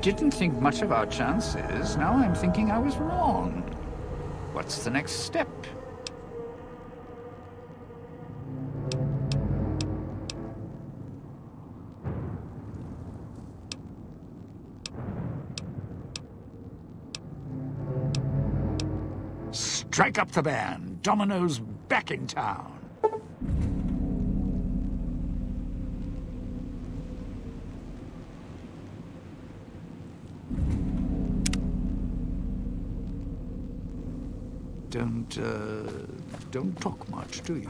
didn't think much of our chances. Now I'm thinking I was wrong. What's the next step? Strike up the band. Domino's back in town. Don't, uh, don't talk much, do you?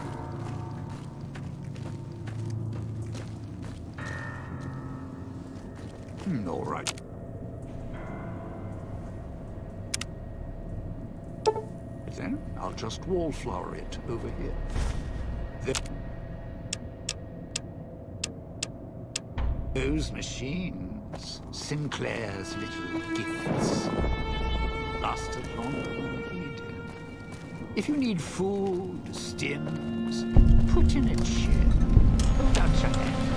Hmm, all right. Then I'll just wallflower it over here. Those machines, Sinclair's little gifts, lasted longer. If you need food, stims, put in a chair. Hold out your hand.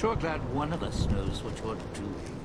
Sure glad one of us knows what you're doing.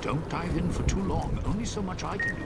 Don't dive in for too long. Only so much I can do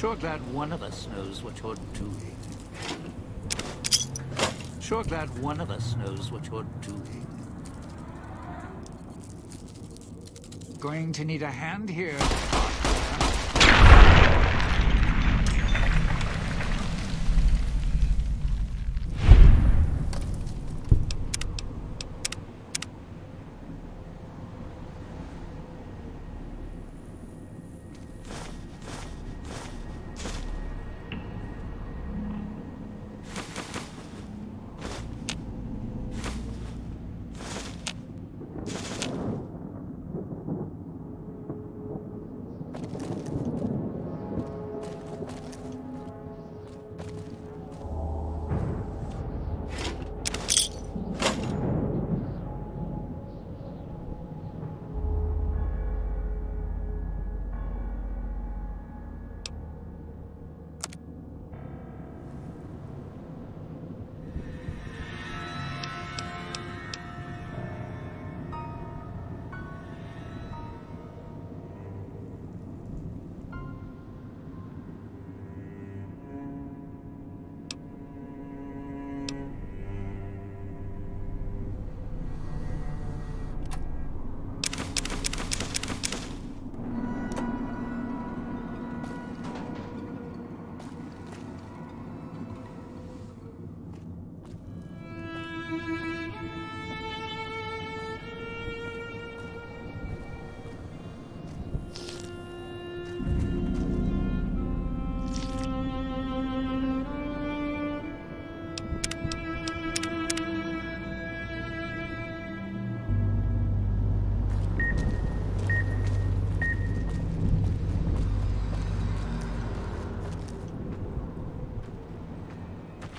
Sure glad one of us knows what you're doing. Sure glad one of us knows what you're doing. Going to need a hand here.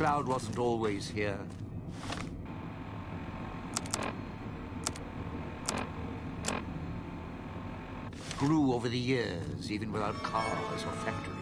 Cloud wasn't always here. Grew over the years, even without cars or factories.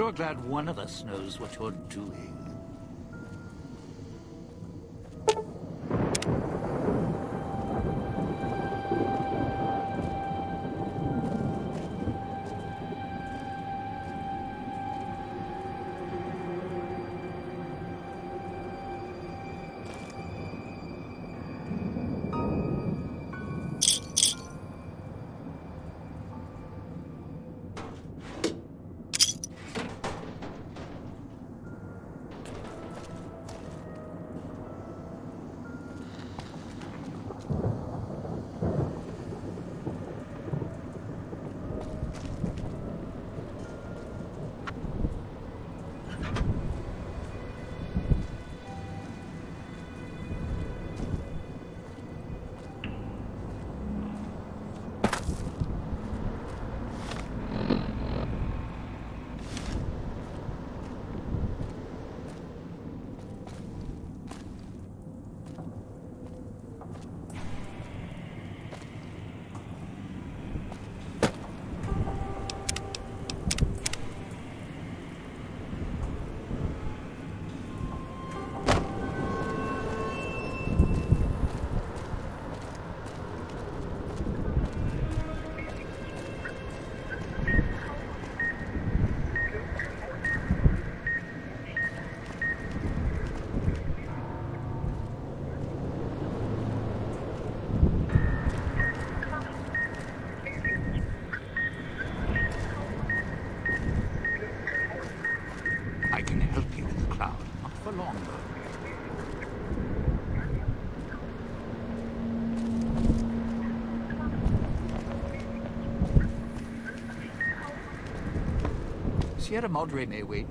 Sure glad one of us knows what you're doing. Sierra Madre may wait,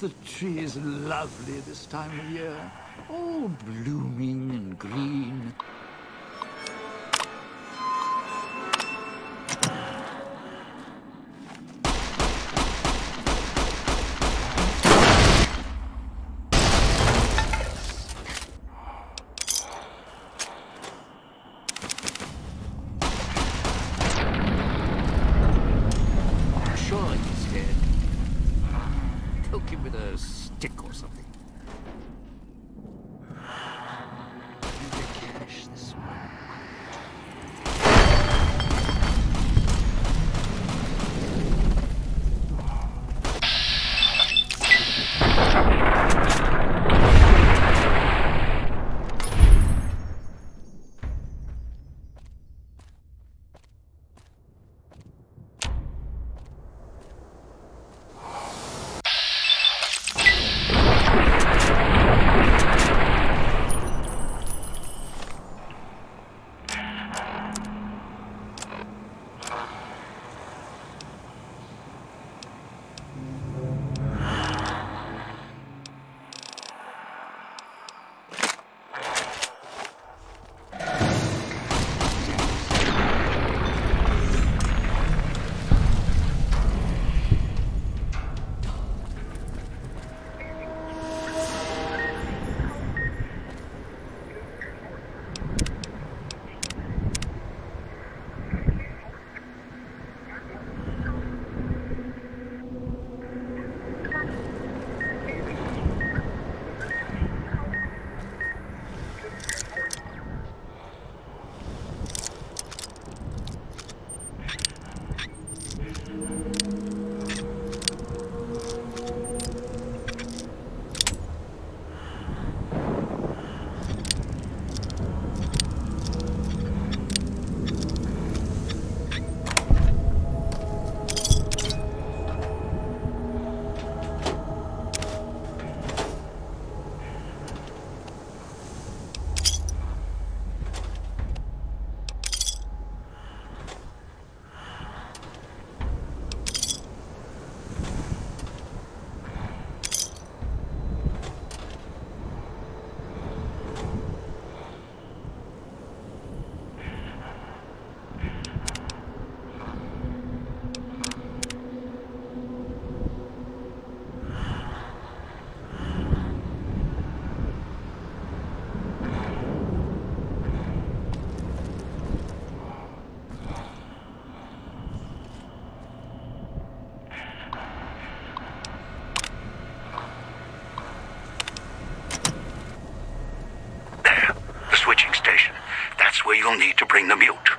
The trees lovely this time of year? All blooming and green. Bring the mute.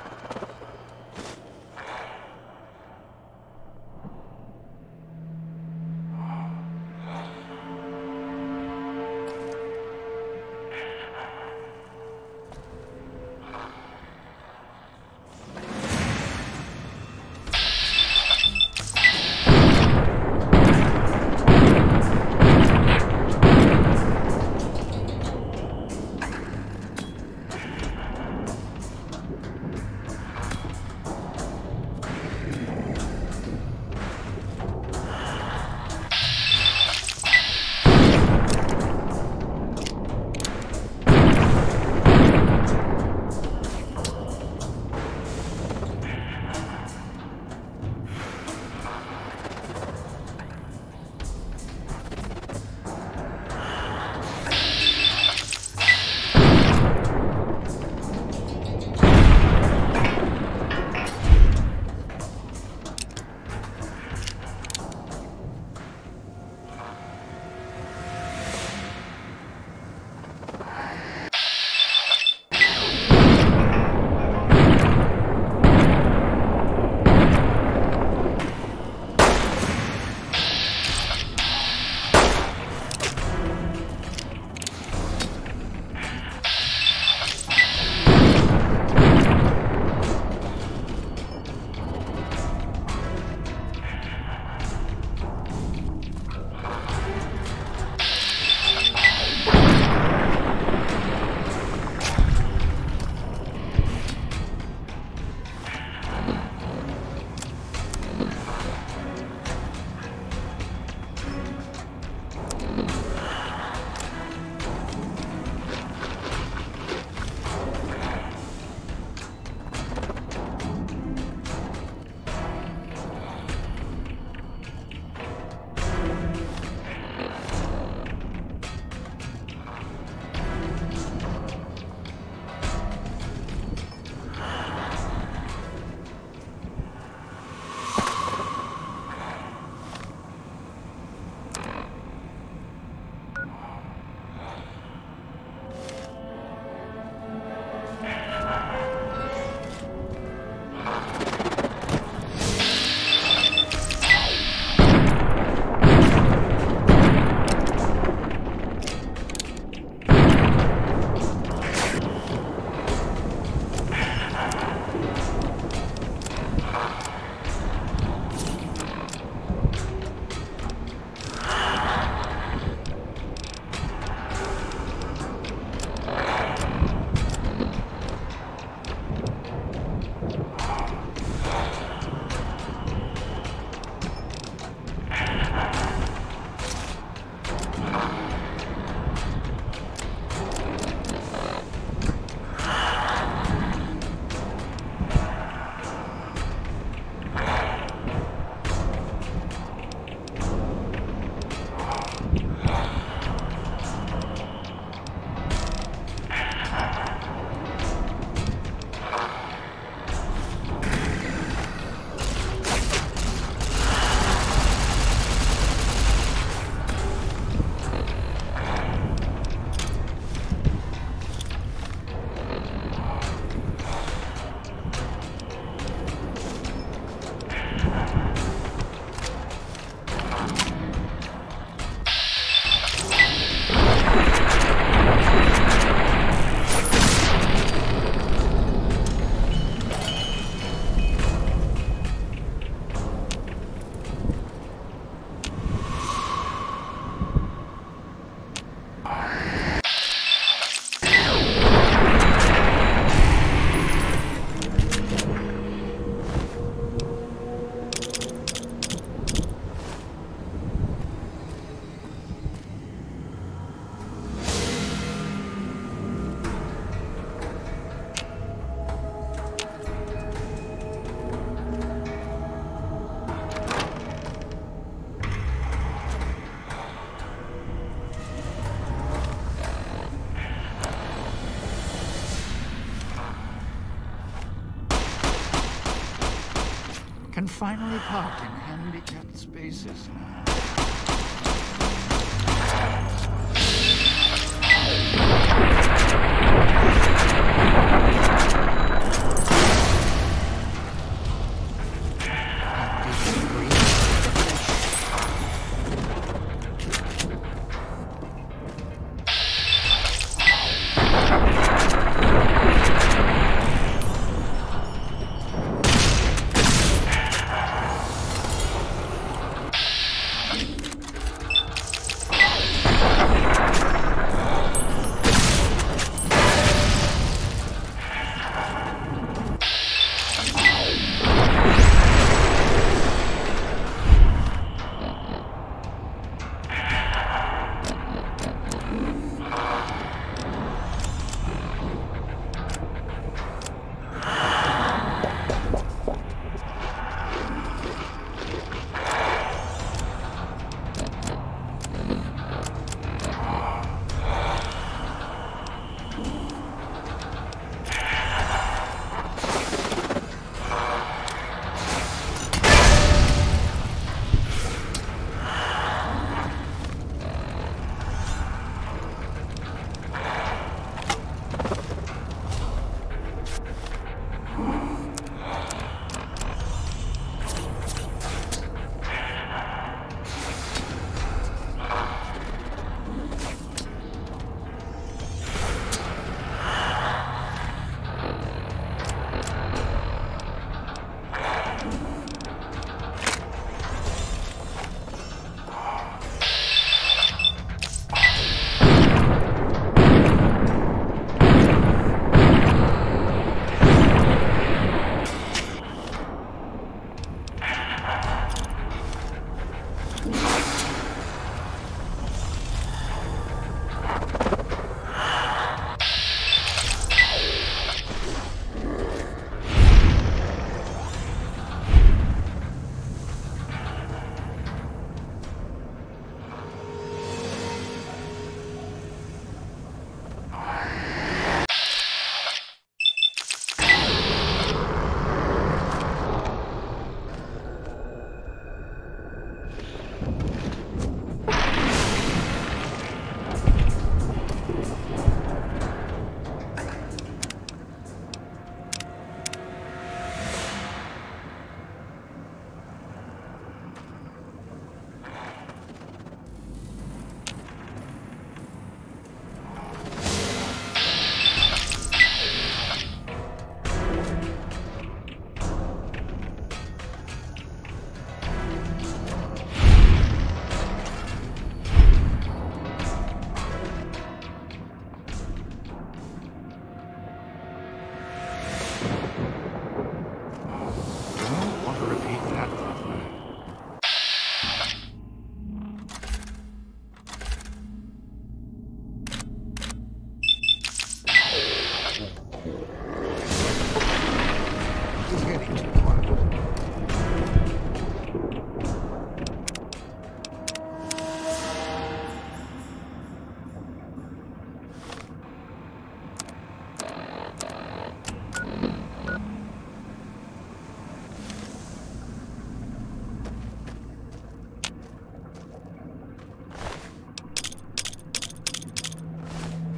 Can finally park in handicapped spaces now.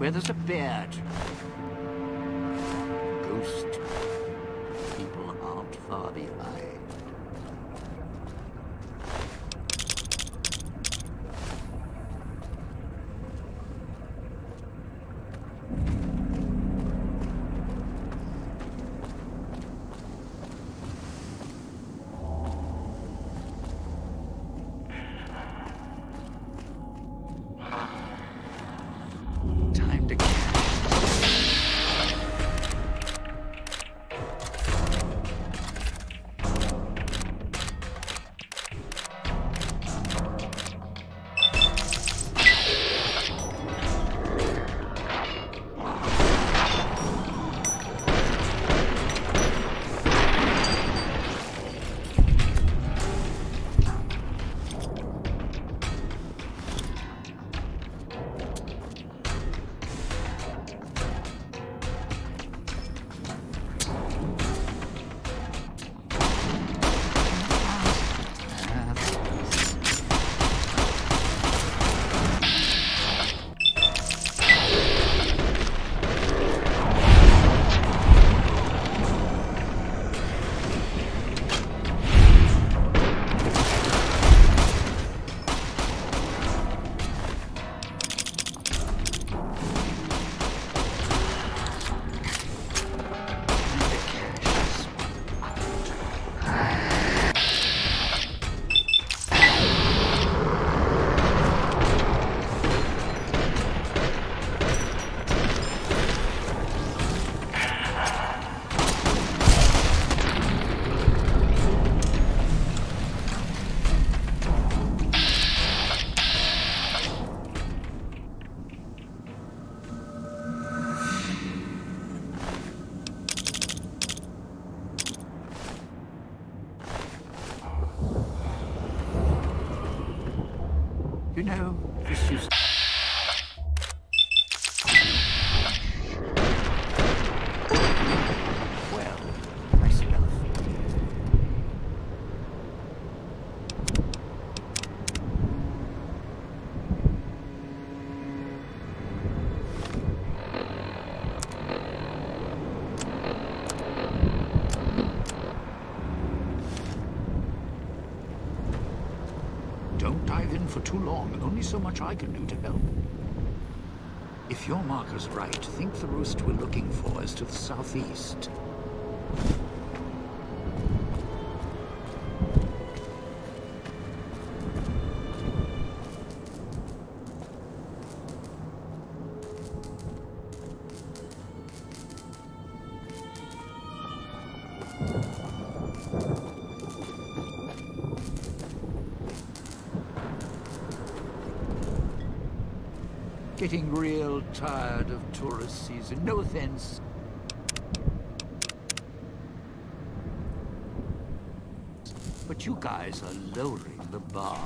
Where there's a bed. So much I can do to help. If your marker's right, think the roost we're looking for is to the southeast. Tourist season. No offense. But you guys are lowering the bar.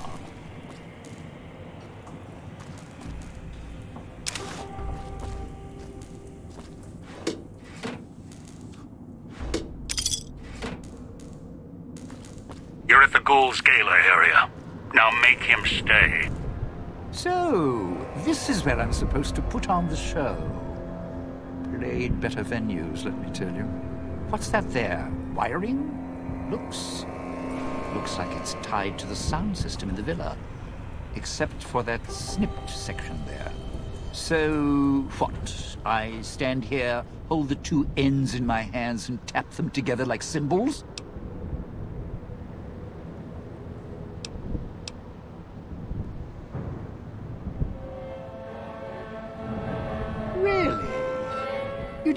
You're at the Ghoul's Gala area. Now make him stay. So, this is where I'm supposed to put on the show. Better venues, let me tell you. What's that there? Wiring? Looks... Looks like it's tied to the sound system in the villa. Except for that snipped section there. So, what? I stand here, hold the two ends in my hands and tap them together like cymbals?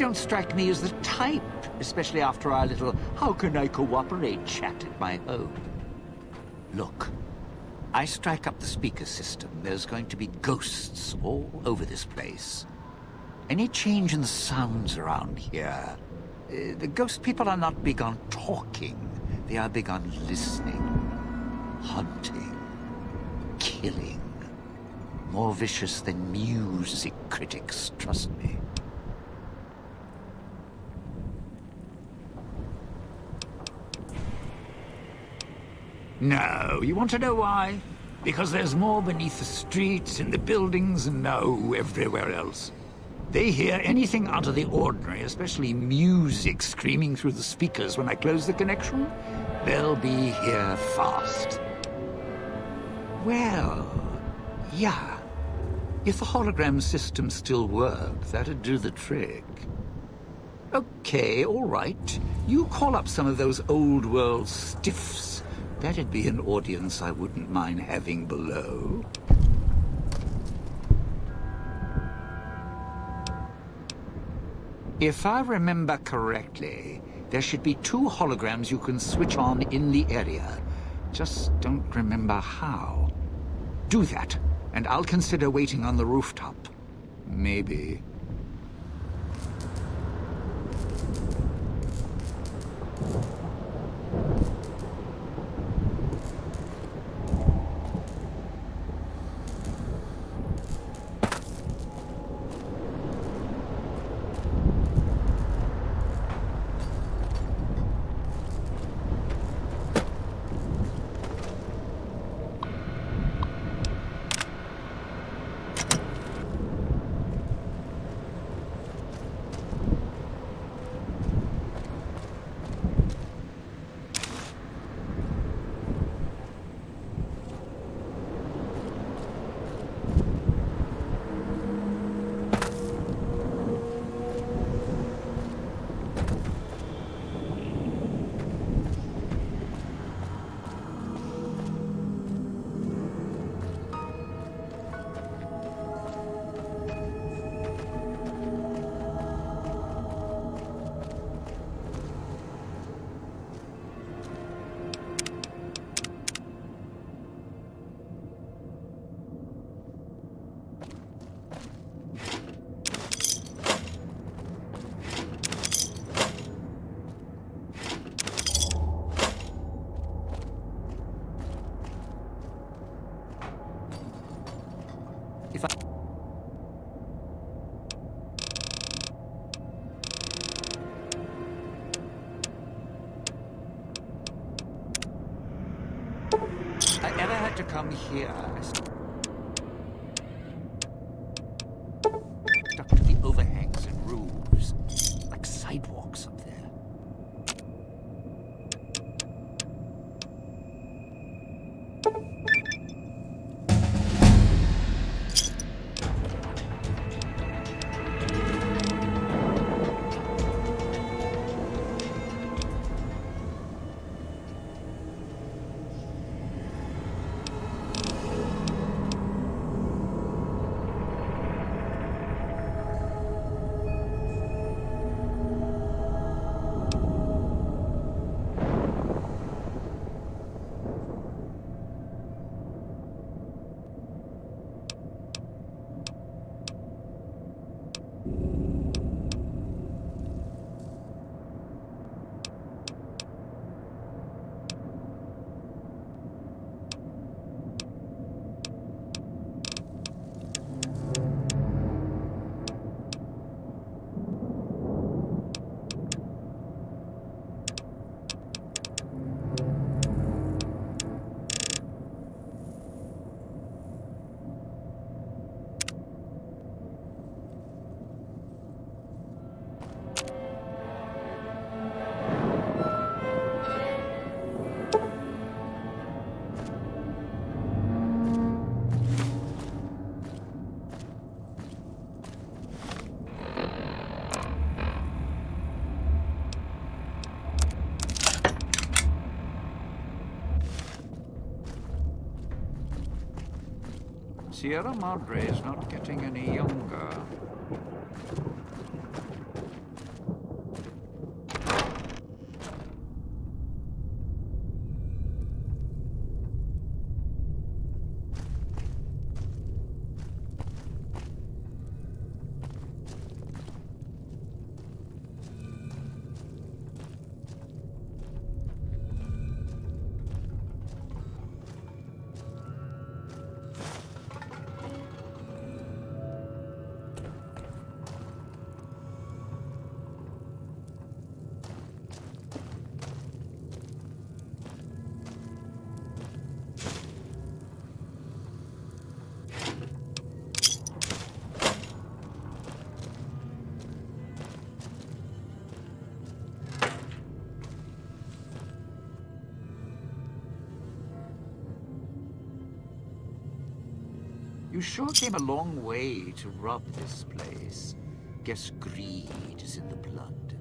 Don't strike me as the type, especially after our little how can I cooperate chat at my home. Look, I strike up the speaker system. There's going to be ghosts all over this place. Any change in the sounds around here, uh, the ghost people are not big on talking. They are big on listening, hunting, killing. More vicious than music critics, trust me. No, you want to know why? Because there's more beneath the streets, in the buildings, and no, everywhere else. They hear anything out of the ordinary, especially music screaming through the speakers when I close the connection, they'll be here fast. Well, yeah. If the hologram system still worked, that'd do the trick. Okay, all right. You call up some of those old world stiffs. That'd be an audience I wouldn't mind having below. If I remember correctly, there should be two holograms you can switch on in the area. Just don't remember how. Do that, and I'll consider waiting on the rooftop. Maybe. Come here. Sierra Madre is not getting any younger. You sure came a long way to rob this place. Guess greed is in the blood.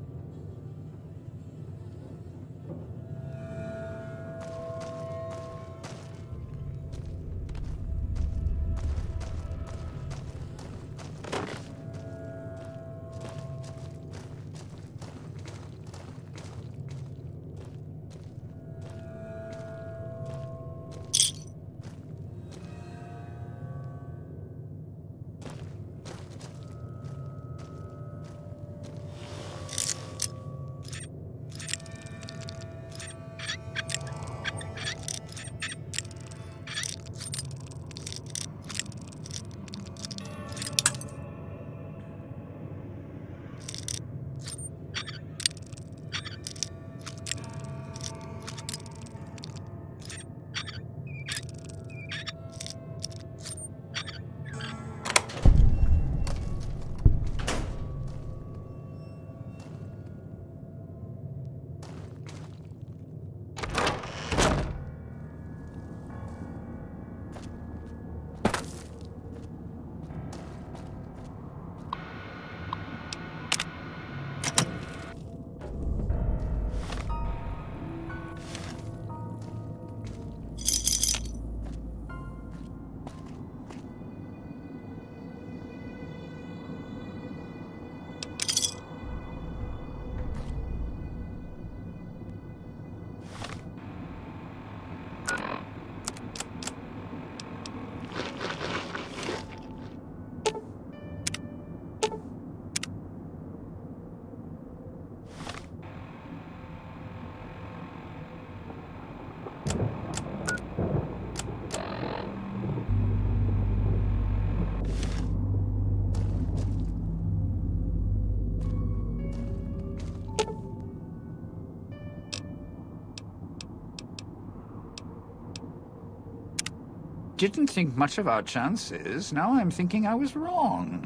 Didn't think much of our chances. Now I'm thinking I was wrong.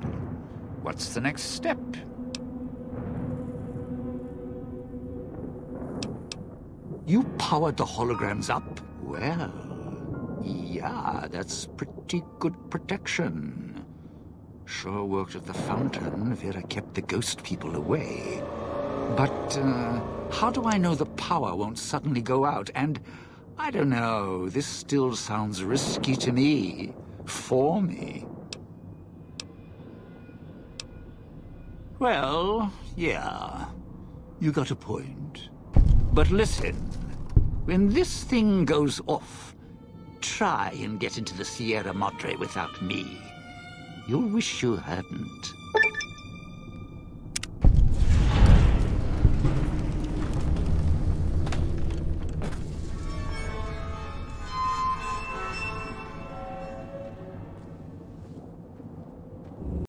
What's the next step? You powered the holograms up? Well, yeah, that's pretty good protection. Sure worked at the fountain. Vera kept the ghost people away. But, uh, how do I know the power won't suddenly go out? And, I don't know, this still sounds risky to me. For me. Well, yeah, you got a point. But listen, when this thing goes off, try and get into the Sierra Madre without me. You'll wish you hadn't.